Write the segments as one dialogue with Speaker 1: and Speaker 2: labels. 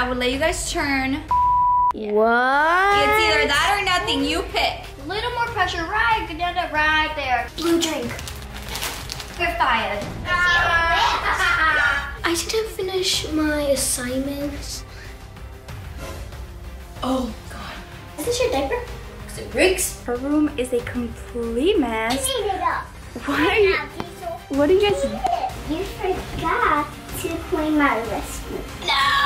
Speaker 1: I would let you guys turn.
Speaker 2: What?
Speaker 1: It's either that or nothing. You pick.
Speaker 2: A little more pressure right, right there. Blue drink. You're fired. I didn't finish my assignments.
Speaker 1: Oh God.
Speaker 2: Is this your diaper?
Speaker 1: Is it Riggs? Her room is a complete mess.
Speaker 3: Clean it up.
Speaker 1: What are you? What are you guys?
Speaker 3: You forgot to clean my wrist.
Speaker 2: No!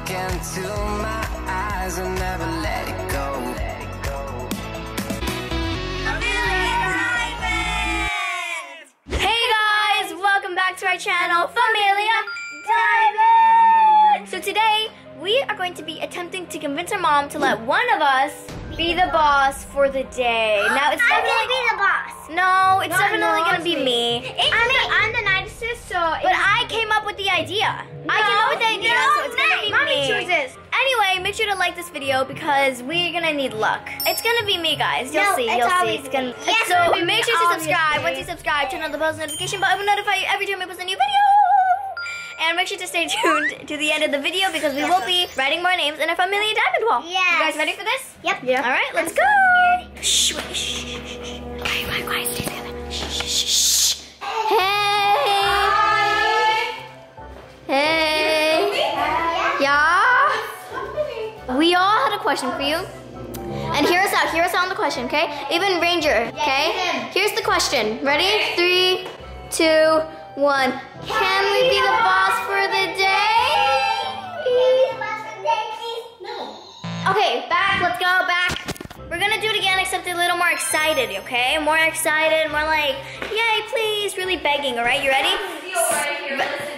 Speaker 4: Look into my eyes and never let it go.
Speaker 2: Hey guys, welcome back to our channel, Familia Diamond! So today, we are going to be attempting to convince our mom to let one of us be the boss for the day. Now, it's
Speaker 3: I'm
Speaker 2: definitely...
Speaker 3: gonna be the boss.
Speaker 2: No, it's
Speaker 3: No,
Speaker 2: definitely
Speaker 3: no,
Speaker 2: gonna be
Speaker 3: it's
Speaker 2: me.
Speaker 3: I mean, I'm the nicest, so.
Speaker 2: But I came up with the idea. I came up with the idea,
Speaker 3: no,
Speaker 2: so it's gonna be
Speaker 3: Mommy
Speaker 2: me.
Speaker 3: chooses.
Speaker 2: Anyway, make sure to like this video because we're gonna need luck. It's gonna be me, guys. You'll
Speaker 3: No,
Speaker 2: see.
Speaker 3: it's
Speaker 2: You'll see. It's gonna.
Speaker 3: me. Yes,
Speaker 2: so
Speaker 3: it'll
Speaker 2: make sure to subscribe. Once you subscribe, turn on the post notification button. It will notify you every time I post a new video. And make sure to stay tuned to the end of the video because we will be writing more names in our Familia Diamond Wall.
Speaker 3: Yes.
Speaker 2: You guys ready for this?
Speaker 3: Yep.
Speaker 2: Yeah. All right, let's
Speaker 3: I'm
Speaker 2: go.
Speaker 3: so
Speaker 2: Shh, wait, shh, shh, shh, shh. Quiet, quiet, Hey. Yeah. We all had a question for you. And hear us out. Hear us out on the question, okay? Even Ranger, okay? Here's the question. Ready? Three, two, one. Can we be the boss for the day? Can we be the boss for the day, please? No. Okay, back. Let's go back. We're gonna do it again, except a little more excited, okay? More excited, more like, yay, please, really begging, all right? You ready?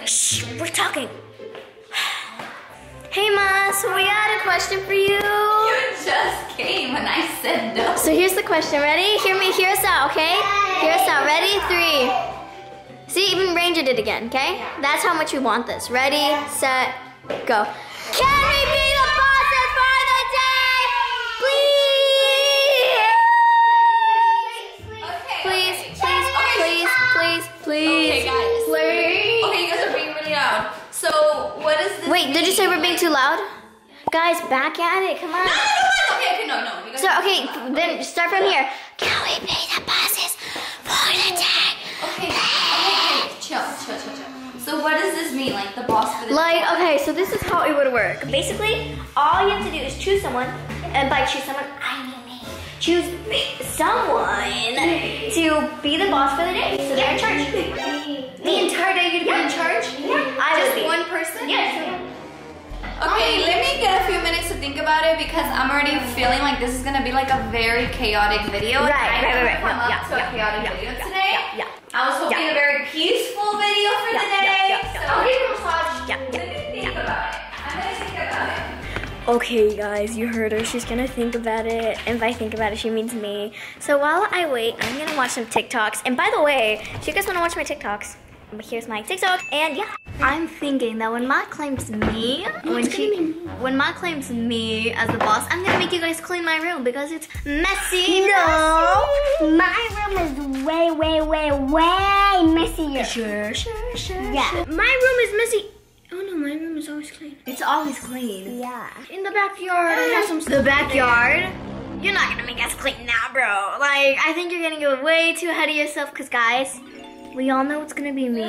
Speaker 2: Shh, we're talking. Hey, Ma, so we had a question for you.
Speaker 1: You just came and I said no.
Speaker 2: So here's the question. Ready? Hear me. Hear us out, okay? Hear us out. Ready? Three. See, even Ranger did again, okay? That's how much we want this. Ready, set, go. Can we be please.
Speaker 1: Okay, guys.
Speaker 2: Please.
Speaker 1: Okay, you guys are being really loud. So, what is this?
Speaker 2: Wait, did you say we're being too loud? Guys, back at it. Come on.
Speaker 1: No, no, no. Okay, okay, no, no.
Speaker 2: So, okay, then start from here. Can we be the bosses for the day?
Speaker 1: Okay, okay, okay. Chill, chill, chill, chill. So, what does this mean? Like the boss for the
Speaker 2: Like, okay, so this is how it would work. Basically, all you have to do is choose someone, and by choose someone, mean. Choose someone to be the boss for the day. So they're in charge.
Speaker 1: The entire day you'd be in charge?
Speaker 2: Yeah, I
Speaker 1: Just
Speaker 2: would be.
Speaker 1: one person?
Speaker 2: Yes.
Speaker 1: Okay, let me get a few minutes to think about it because I'm already feeling like this is gonna be like a very chaotic video.
Speaker 2: Right,
Speaker 1: I
Speaker 2: right,
Speaker 1: didn't
Speaker 2: right, right.
Speaker 1: Come
Speaker 2: No,
Speaker 1: up
Speaker 2: yeah,
Speaker 1: to a
Speaker 2: yeah,
Speaker 1: chaotic
Speaker 2: yeah,
Speaker 1: video
Speaker 2: yeah,
Speaker 1: today.
Speaker 2: yeah, yeah.
Speaker 1: I was hoping
Speaker 2: Yeah.
Speaker 1: a very peaceful video for
Speaker 2: Yeah,
Speaker 1: the
Speaker 2: yeah,
Speaker 1: day.
Speaker 2: yeah, yeah.
Speaker 1: So
Speaker 2: Okay.
Speaker 1: massage.
Speaker 2: Okay, guys, you heard her. She's gonna think about it. And by think about it, she means me. So while I wait, I'm gonna watch some TikToks. And by the way, if you guys wanna watch my TikToks, here's my TikTok. And yeah, I'm thinking that when Ma claims me, when she, when Ma claims me as the boss, I'm gonna make you guys clean my room because it's messy.
Speaker 3: No, my room is way, way, way, way messier.
Speaker 2: Sure, sure, sure.
Speaker 3: Yeah.
Speaker 2: sure. My room is messy. Oh no, my room is always clean. It's always clean.
Speaker 3: Yeah.
Speaker 2: In the backyard, I have some. The backyard. You're not gonna make us clean now, bro. Like, I think you're getting way too ahead of yourself. Cause guys, we all know it's gonna be me.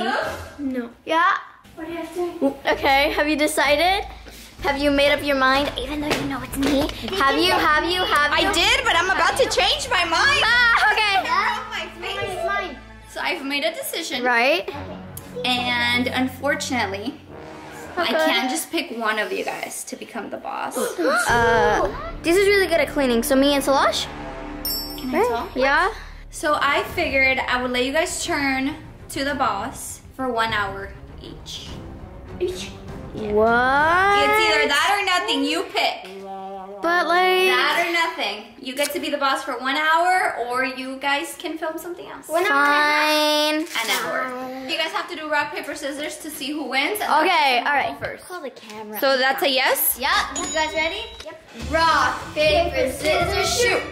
Speaker 2: No. Yeah.
Speaker 3: What do you have to?
Speaker 2: Okay. Have you decided? Have you made up your mind? Even though you know it's me. Have you? Have you? Have you?
Speaker 1: I did, but I'm about to change my mind.
Speaker 2: Ah, okay.
Speaker 1: Oh, my face.
Speaker 3: mine.
Speaker 1: So I've made a decision,
Speaker 2: Right.
Speaker 1: and unfortunately, I can't just pick one of you guys to become the boss.
Speaker 2: Uh, this is really good at cleaning. So me and Salash.
Speaker 1: Can I tell?
Speaker 2: Yeah.
Speaker 1: So I figured I would let you guys turn to the boss for one hour each. each.
Speaker 2: What?
Speaker 1: It's either that or nothing. You pick.
Speaker 2: But but like.
Speaker 1: That or nothing. You get to be the boss for one hour, or you guys can film something else.
Speaker 2: Fine.
Speaker 1: An hour. You guys have to do rock paper scissors to see who wins. and
Speaker 2: Okay, all right.
Speaker 1: First.
Speaker 2: Call the camera.
Speaker 1: So that's a yes.
Speaker 2: Yep. You guys ready? Yep.
Speaker 1: Rock paper scissors shoot,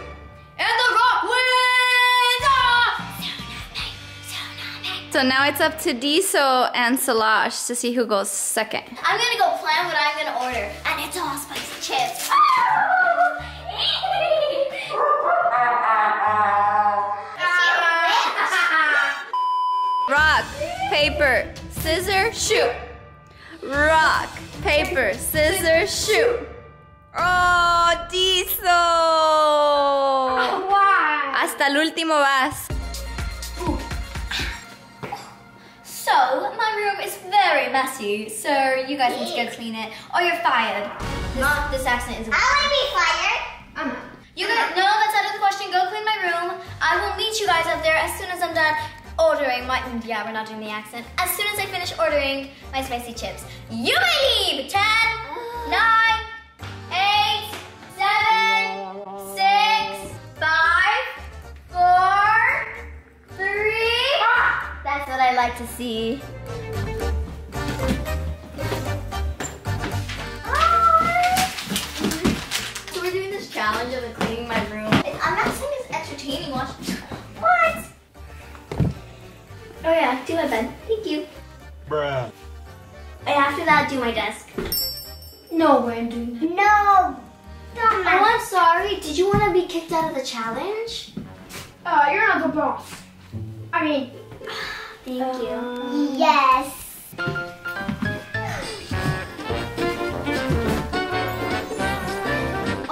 Speaker 1: and the rock wins. Ah! So now it's up to Diezel and Solange to see who goes second.
Speaker 2: I'm gonna go plan what I'm gonna order, and it's all spicy chips.
Speaker 1: Rock, paper, scissors, shoot. Rock, paper, scissors, shoot. Oh, Diezel.
Speaker 3: Why?
Speaker 1: Hasta el último vas.
Speaker 2: So, my room is very messy, so you guys need to go clean it, or you're fired. This, this accent is-
Speaker 3: I want to be fired.
Speaker 2: I'm not. You guys, no, that's out of the question. Go clean my room. I will meet you guys up there as soon as I'm done ordering my, yeah, we're not doing the accent. As soon as I finish ordering my spicy chips, you may leave. 10, ah. 9, I like to see. So we're doing this challenge of cleaning my room. I'm not saying it's entertaining. Watch. What? Oh yeah, do my bed. Thank you.
Speaker 5: Bruh.
Speaker 2: And after that, do my desk. No, we're doing that.
Speaker 3: No. Don't
Speaker 2: Oh, I'm sorry. Did you want to be kicked out of the challenge?
Speaker 3: Uh, you're not the boss. I mean,
Speaker 2: Thank you.
Speaker 3: yes.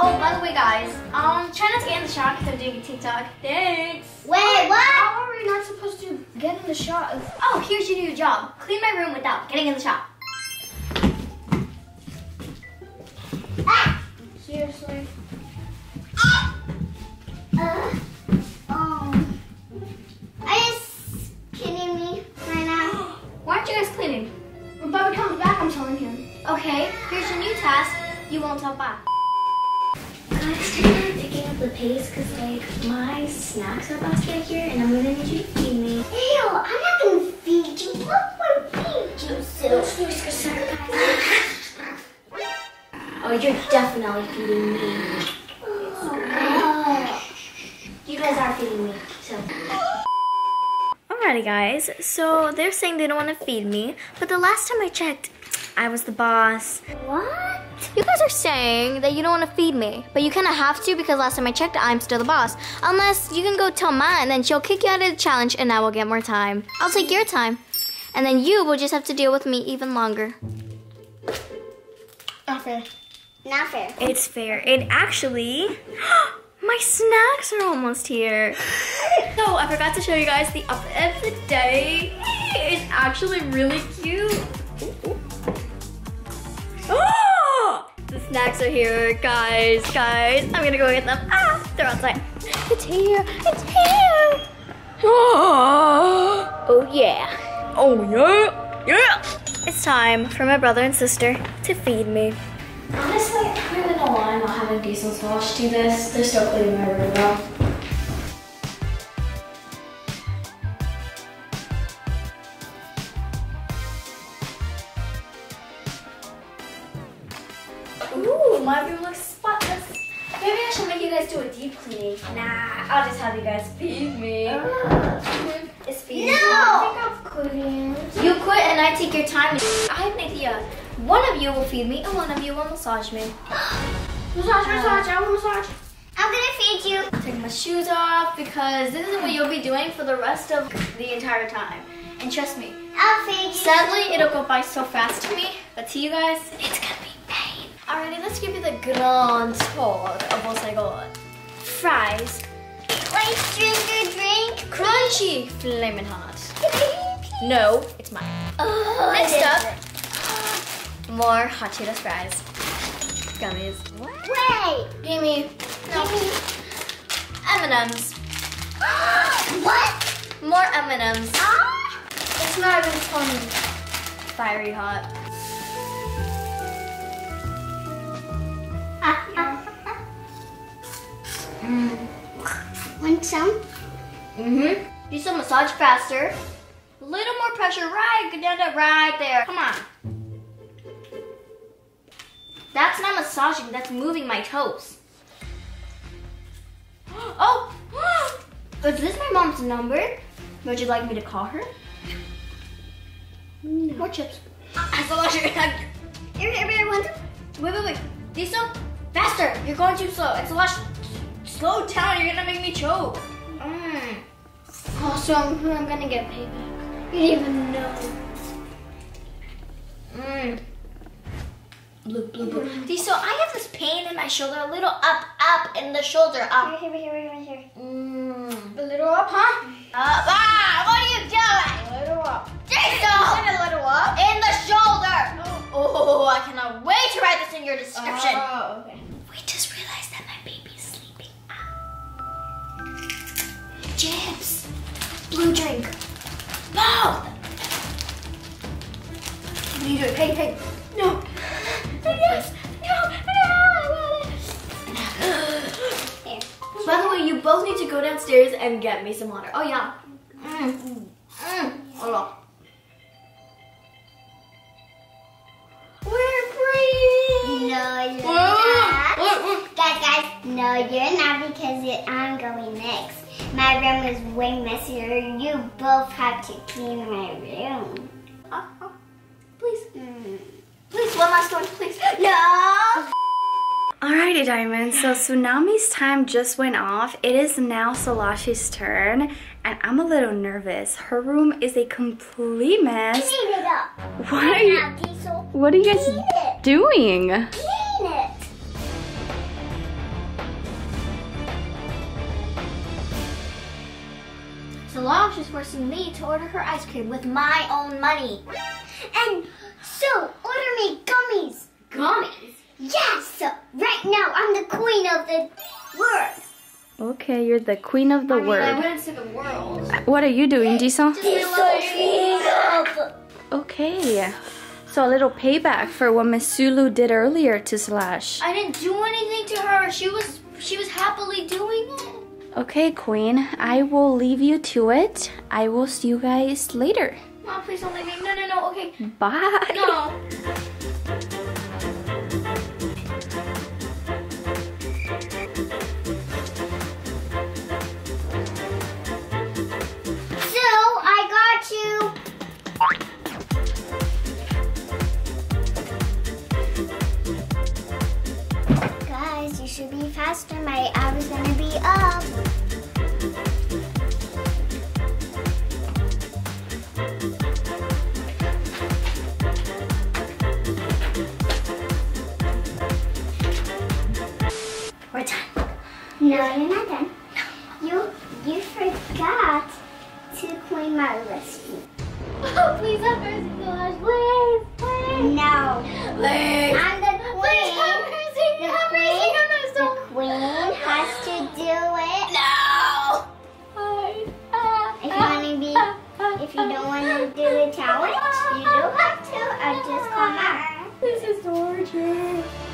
Speaker 2: Oh, by the way, guys, um, try not to get in the shot because I'm doing a TikTok. Thanks.
Speaker 3: Wait, what?
Speaker 2: How are we not supposed to get in the shot? Of... Oh, here's your new job. Clean my room without getting in the shot.
Speaker 3: Ah!
Speaker 2: Seriously?
Speaker 3: Uh, um, are you s- kidding me right now?
Speaker 2: Why aren't you guys cleaning?
Speaker 3: When Bubba comes back, I'm telling him.
Speaker 2: Okay, here's your new task. You won't talk back. Guys, do you picking up the pace? Because, like, my snacks are about to get here, and I'm gonna need you to feed me.
Speaker 3: Ew, I'm not gonna feed you. What would feed you, Sue?
Speaker 2: Oh, you're definitely feeding me.
Speaker 3: Oh.
Speaker 2: You guys are feeding me, so. Alrighty, guys. So they're saying they don't want to feed me, but the last time I checked, I was the boss.
Speaker 3: What?
Speaker 2: You guys are saying that you don't want to feed me, but you kind of have to because last time I checked, I'm still the boss. Unless you can go tell Ma and then she'll kick you out of the challenge and I will get more time. I'll take your time. And then you will just have to deal with me even longer.
Speaker 3: Not fair. Not fair.
Speaker 2: It's fair. And actually, my snacks are almost here. So I forgot to show you guys the outfit of the day. It's actually really cute. Oh! The snacks are here, guys, guys. I'm gonna go get them. Ah, they're outside. It's here. It's here. Oh, oh yeah. Oh yeah. Yeah. It's time for my brother and sister to feed me. Honestly, I don't even know why I'm not having Diezel's wash do this. They're still cleaning my room though. Ooh, my room looks spotless. Maybe I should make you guys do a deep cleaning. Nah, I'll just have you guys feed me. Mhm, It's feeding.
Speaker 3: No!
Speaker 2: I'm quitting. You quit and I take your time. I have an idea. One of you will feed me and one of you will massage me.
Speaker 3: Massage, massage, I want massage. I'm gonna feed you.
Speaker 2: Take my shoes off because this is what you'll be doing for the rest of the entire time. And trust me,
Speaker 3: I'll feed you.
Speaker 2: sadly it'll go by so fast to me, but to you guys, it's gonna be pain. Alrighty, let's give you the grand tour of what I got. Fries,
Speaker 3: Let's drink your drink.
Speaker 2: crunchy, flaming hot. No, it's mine.
Speaker 3: Oh,
Speaker 2: Next up, more hot Cheetos fries. Gummies.
Speaker 3: Wait.
Speaker 2: Give me, no, M&M's.
Speaker 3: what?
Speaker 2: More M&M's.
Speaker 3: Ah.
Speaker 2: It's not even funny. Fiery hot.
Speaker 3: Want some?
Speaker 2: Mm-hmm. Do some massage faster. A little more pressure, right? To right there. Come on. That's not massaging, that's moving my toes. Oh! Is this my mom's number? Would you like me to call her? More chips. I saw your here, here, one. Wait, wait, wait. Diezel, faster. You're going too slow. It's a lot. Slow down. You're gonna make me choke. Mm. Oh, so I'm, I'm gonna get payback. You didn't even know. Mm. Bloop, bloop, bloop. so I have this pain in my shoulder, a little up, up in the shoulder, up.
Speaker 3: Here, here, here, here, here.
Speaker 2: Mm. A little up, huh? Up. Ah, what are you doing? A little up. Diezel! a little up? In the shoulder. Oh, I cannot wait to write this in your description.
Speaker 3: Oh, okay.
Speaker 2: Chips. Blue drink. No. What are you doing? Hey, hey. No. Yes. No. No. By the way, you both need to go downstairs and get me some water. Oh yeah. Mm.
Speaker 3: My room is way messier. You both have to clean my room.
Speaker 2: Please.
Speaker 3: Mm.
Speaker 2: Please, one last one, please.
Speaker 3: No.
Speaker 1: Alrighty, Diamond. So Txunamy's time just went off. It is now Salashi's turn, and I'm a little nervous. Her room is a complete mess.
Speaker 3: Clean it up.
Speaker 1: What are you? What are you guys
Speaker 3: Clean it.
Speaker 1: doing?
Speaker 2: Solange is forcing me to order her ice cream with my own money.
Speaker 3: And so, order me gummies.
Speaker 2: Gummies?
Speaker 3: Yes. Right now, I'm the queen of the world.
Speaker 1: Okay, you're the queen of the
Speaker 2: I mean, I
Speaker 1: word.
Speaker 2: wouldn't say the world.
Speaker 1: What are you doing, Diezel?
Speaker 3: Diezel, clean up.
Speaker 1: Okay. So a little payback for what Miss Sulu did earlier to Slash.
Speaker 2: I didn't do anything to her. She was she was happily doing it.
Speaker 1: Okay, Queen, I will leave you to it. I will see you guys later.
Speaker 2: Mom, please don't leave me. No, no, no. Okay.
Speaker 1: Bye.
Speaker 2: No.
Speaker 3: clean my recipe.
Speaker 2: Oh, please have mercy, Solange. Please, please.
Speaker 3: No.
Speaker 2: Please.
Speaker 3: I'm the
Speaker 2: Please have
Speaker 3: queen.
Speaker 2: mercy.
Speaker 3: The
Speaker 2: Have mercy.
Speaker 3: queen,
Speaker 2: Have
Speaker 3: the queen has to do it.
Speaker 2: No.
Speaker 3: If you want to be, if you don't want to do the challenge, you don't have to. I just come out.
Speaker 2: This is torture.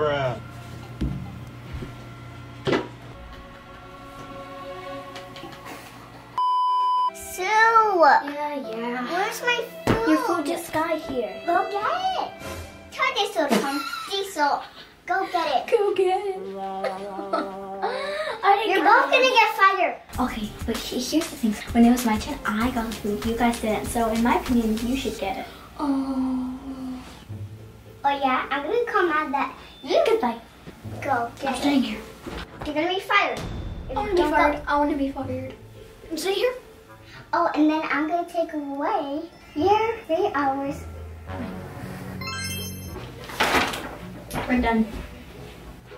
Speaker 5: Bruh.
Speaker 3: So,
Speaker 2: Yeah, yeah.
Speaker 3: where's my food?
Speaker 2: Your food just got here.
Speaker 3: Go get it. Tell Diezel to. Diezel, go get it.
Speaker 2: Go get it.
Speaker 3: You're both gonna get fired.
Speaker 2: Okay, but here's the thing. When it was my turn, I got the food. You guys didn't. So in my opinion, you should get it. Oh.
Speaker 3: Oh yeah, I'm gonna come out that. Go
Speaker 2: I'm
Speaker 3: it.
Speaker 2: staying here.
Speaker 3: You're gonna be fired.
Speaker 2: I want to be
Speaker 3: don't go-
Speaker 2: fired. I want to be fired. I'm staying here.
Speaker 3: Oh, and then I'm gonna take away your three hours.
Speaker 2: We're done.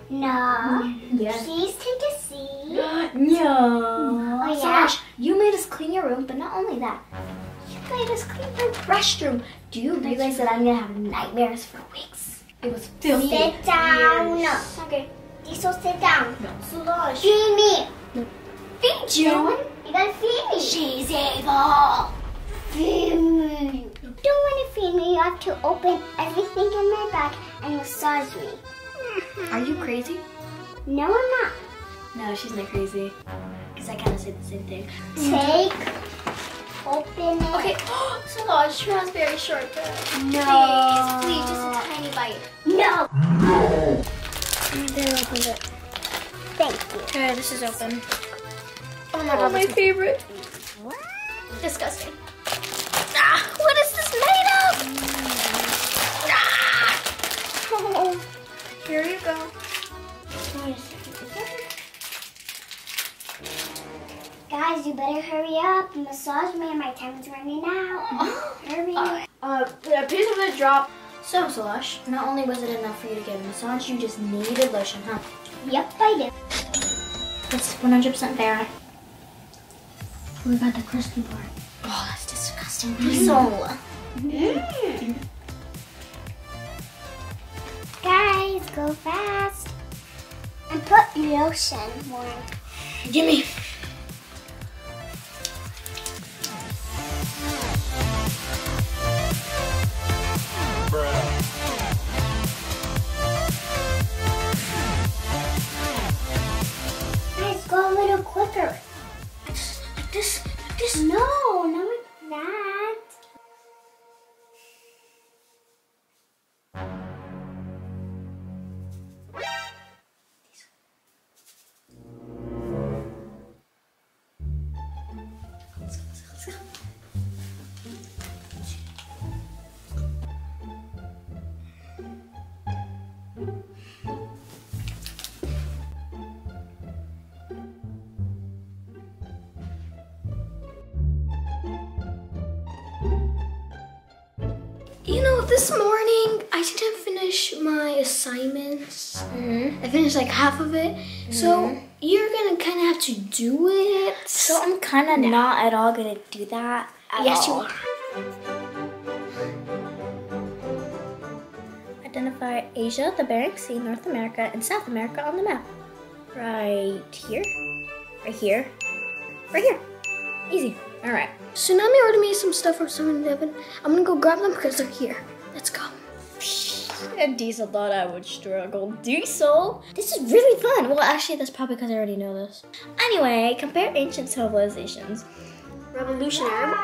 Speaker 3: No.
Speaker 2: Yes.
Speaker 3: Please take a seat.
Speaker 2: No.
Speaker 3: Oh, yeah?
Speaker 2: Slash, you made us clean your room, but not only that, you made us clean the restroom. Do you realize that I'm gonna have nightmares for weeks?
Speaker 6: It was filthy.
Speaker 3: Sit down.
Speaker 7: Okay.
Speaker 3: Diezel, sit down.
Speaker 7: No. Solange.
Speaker 3: Feed me.
Speaker 7: Feed you.
Speaker 3: You gotta feed me.
Speaker 7: She's evil.
Speaker 3: Feed me. You don't want to feed me. You have to open everything in my bag and massage me.
Speaker 7: Are you crazy?
Speaker 3: No, I'm not.
Speaker 7: No, she's not crazy. Because I kind of said the same thing.
Speaker 3: Take. Open it.
Speaker 7: Okay. Solange, she has very short breath.
Speaker 3: No.
Speaker 7: Please, please, just bite.
Speaker 3: No.
Speaker 7: There, open it.
Speaker 3: Thank you.
Speaker 7: Okay, this is open. Oh my
Speaker 6: Oh,
Speaker 7: god,
Speaker 6: my
Speaker 7: favorite. What? Disgusting. Ah, what is this made of? Ah. Oh, here you go.
Speaker 3: Guys, you better hurry up. Massage me. And my time is running out. Hurry.
Speaker 7: Uh, a piece of it dropped. So, Solange, not only was it enough for you to get a massage, you just needed lotion, huh?
Speaker 3: Yep, I did.
Speaker 7: That's 100% fair. What about the crispy part? Oh, that's disgusting. Diezel. Mm.
Speaker 3: Guys, go fast. And put lotion more.
Speaker 7: Gimme.
Speaker 8: Bruh.
Speaker 7: This, this.
Speaker 3: No,
Speaker 7: this morning I didn't finish my assignments. Mm-hmm. I finished like half of it. So mm-hmm. you're gonna kind of have to do it.
Speaker 2: So I'm kind of not at all gonna do that. At
Speaker 7: yes, you are.
Speaker 2: Identify Asia, the Bering Sea, North America, and South America on the map. Right here, right here, right here. Easy. All right.
Speaker 7: Txunamy ordered me some stuff from 7-Eleven. I'm gonna go grab them because they're here. Let's go.
Speaker 2: And Diezel thought I would struggle. Diezel? This is really fun. Well, actually, that's probably because I already know this. Anyway, compare ancient civilizations.
Speaker 7: Revolutionary.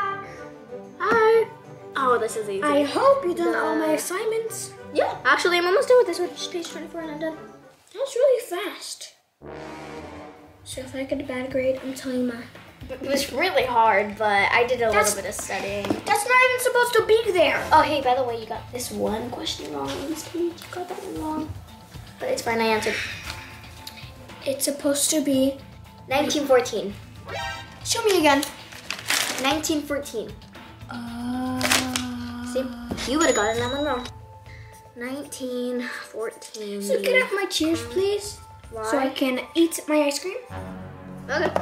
Speaker 7: Hi.
Speaker 2: Oh, this is easy.
Speaker 7: I hope you done all my assignments.
Speaker 2: yeah, actually, I'm almost done with this one. Just page 24 and I'm done.
Speaker 7: That's really fast. So if I get a bad grade, I'm telling my.
Speaker 2: It was really hard, but I did a
Speaker 7: That's-
Speaker 2: little bit of studying.
Speaker 7: That's not even supposed to be there.
Speaker 2: Oh, hey, by the way, you got this one question wrong on this page. You got that one wrong. But it's fine, I answered.
Speaker 7: It's supposed to be.
Speaker 2: 1914.
Speaker 7: Show me again.
Speaker 2: 1914.
Speaker 7: Uh,
Speaker 2: See, you would have gotten that one wrong. 1914.
Speaker 7: so get off my chairs, please, Why? so I can eat my ice cream.
Speaker 2: Okay.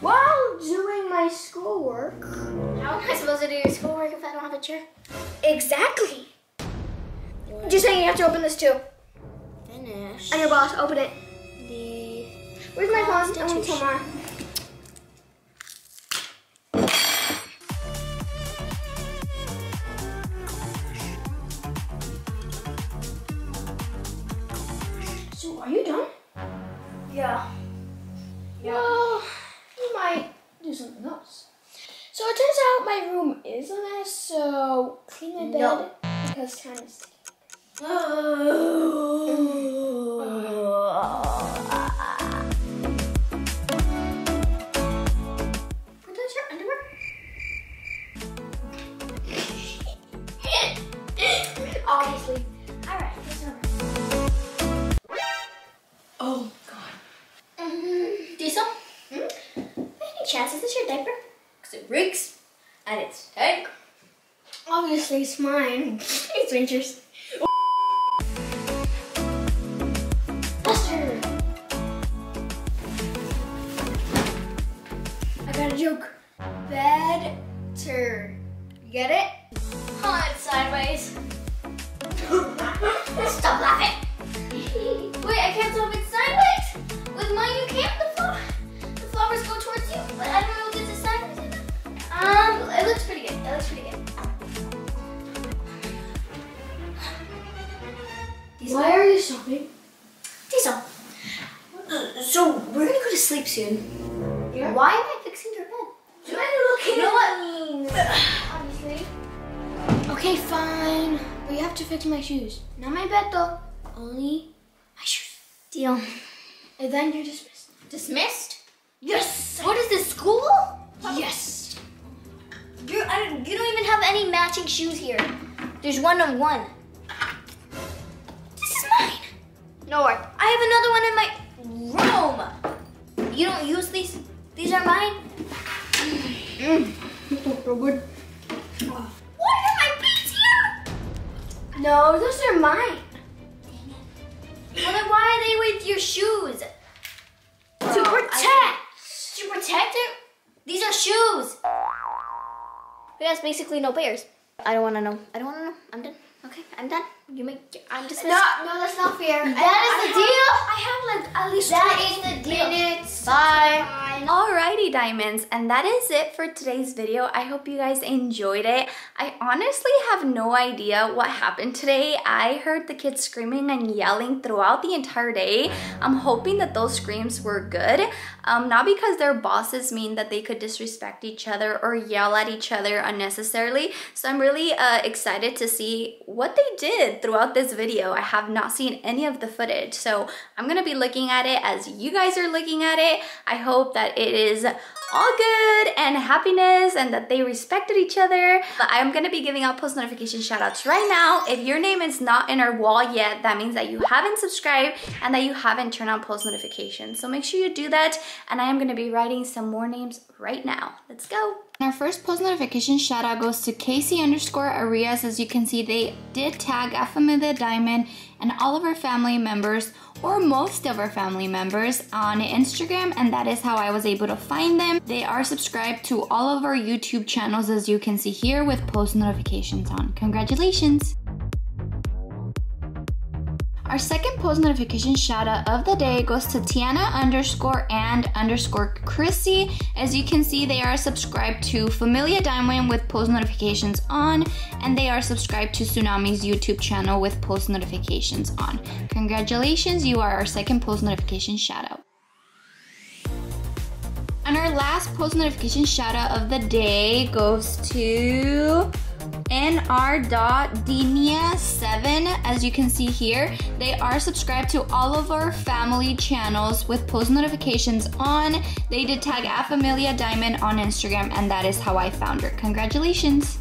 Speaker 7: While doing my schoolwork.
Speaker 2: How am I supposed to do your schoolwork if I don't have a chair?
Speaker 7: Exactly. Just saying, you have to open this too.
Speaker 2: Finish.
Speaker 7: And your boss, open it.
Speaker 2: The
Speaker 7: Where's my phone? I want tell
Speaker 2: Constitution.
Speaker 7: So, are you done?
Speaker 2: Yeah.
Speaker 7: Well, you might do something else. So it turns out my room is a mess, so clean my bed
Speaker 2: No.
Speaker 7: because time is ticking. Are those your underwear? Obviously. Alright, this one. Oh god.
Speaker 2: Diezel?
Speaker 7: Hmm?
Speaker 2: Any chance is this your diaper? Because it reeks and it's stank.
Speaker 7: Obviously it's mine. it's Winter's. Buster! I got a joke. Better. Get it?
Speaker 2: Hold it sideways. Stop laughing. Wait, I can't stop it sideways. With mine, you can't. The, flower, the flowers go towards you, but I don't know if it's. Um, it looks pretty good. It looks pretty good.
Speaker 7: Why are you stopping?
Speaker 2: Diezel. So we're gonna go to sleep soon. Why am I fixing your bed?
Speaker 7: Why are you looking
Speaker 2: You know
Speaker 7: at
Speaker 2: what? Obviously.
Speaker 7: Okay, fine. But you have to fix my shoes.
Speaker 2: Not my bed though.
Speaker 7: Only my shoes.
Speaker 2: Deal.
Speaker 7: And then you're dismissed.
Speaker 2: Dismissed?
Speaker 7: Yes.
Speaker 2: What is this school?
Speaker 7: Yes.
Speaker 2: You're, I you don't even have any matching shoes here. There's one on one. This is mine. No, I I have another one in my room. You don't use these? These are mine. Mm. What? So good. Why are my beats here?
Speaker 7: No, those are mine.
Speaker 2: Well, then why are they with your shoes?
Speaker 7: To oh, protect.
Speaker 2: To protect it? These are shoes. He has basically no bears. I don't want to know. I don't want to know. I'm done. Okay, I'm done. You make. I'm dismissed.
Speaker 7: No, no, that's not fair.
Speaker 2: That is the deal.
Speaker 7: I have like at least
Speaker 2: That
Speaker 7: 20
Speaker 2: is the deal.
Speaker 7: minutes.
Speaker 2: Bye.
Speaker 1: Alrighty, diamonds, and that is it for today's video. I hope you guys enjoyed it. I honestly have no idea what happened today. I heard the kids screaming and yelling throughout the entire day. I'm hoping that those screams were good. Um, not because their bosses mean that they could disrespect each other or yell at each other unnecessarily. So I'm really uh, excited to see what they did throughout this video. I have not seen any of the footage, so I'm gonna be looking at it as you guys are looking at it. I hope that it is all good and happiness and that they respected each other. But I'm gonna be giving out post notification shout outs right now. If your name is not in our wall yet, that means that you haven't subscribed and that you haven't turned on post notifications. So make sure you do that. And I am gonna be writing some more names right now. Let's go. Our first post notification shout out goes to Casey underscore Arias. As you can see, they did tag Afamilia Diamond and all of our family members, or most of our family members, on Instagram, and that is how I was able to find them. They are subscribed to all of our YouTube channels, as you can see here, with post notifications on. Congratulations! Our second post notification shout out of the day goes to Tiana underscore and underscore Chrissy. As you can see, they are subscribed to Familia Diamond with post notifications on, and they are subscribed to Txunamy's YouTube channel with post notifications on. Congratulations, you are our second post notification shout out. And our last post notification shout out of the day goes to nr.dinia7 as you can see here. They are subscribed to all of our family channels with post notifications on. They did tag afamilia diamond on instagram and that is how i found her. Congratulations